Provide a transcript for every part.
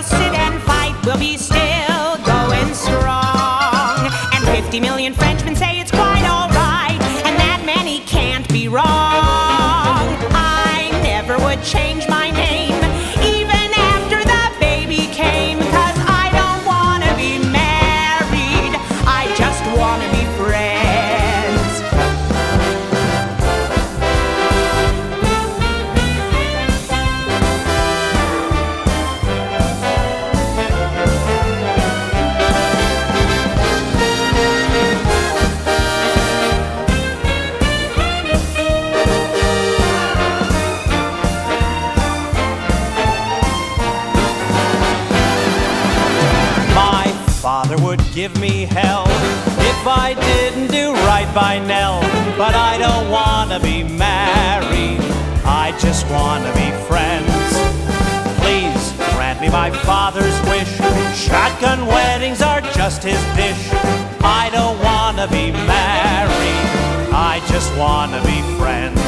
will sit and fight. We'll be still going strong. And 50 million Frenchmen say it's quite alright. And that many can't be wrong. I never would change father would give me hell if I didn't do right by Nell. But I don't wanna be married, I just wanna be friends. Please grant me my father's wish. Shotgun weddings are just his dish. I don't wanna be married, I just wanna be friends.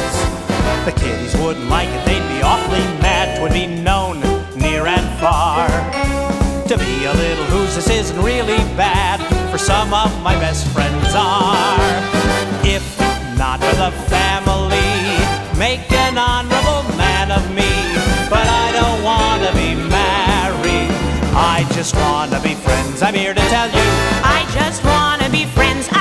The kiddies wouldn't like it, they'd be awfully mad. Twould be known some of my best friends are. If not for the family, make an honorable man of me. But I don't wanna be married. I just wanna be friends. I'm here to tell you. I just wanna be friends.